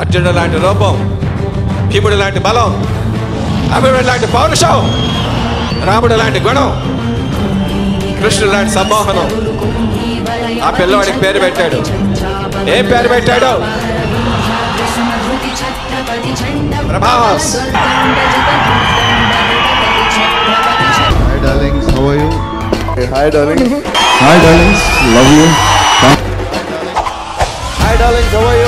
అర్జునుడు లాంటి రూపం భీముడు లాంటి బలం అభిమన్యుడు లాంటి పౌరుషం రాముడు లాంటి గుణం కృష్ణుడు లాంటి సమ్మోహనం ఆ పిల్లవాడికి పేరు పెట్టాడు. ఏం పేరు పెట్టాడు? Prabhas. Hi darlings, how are you? Hi darling Hi darlings, hi darling how are you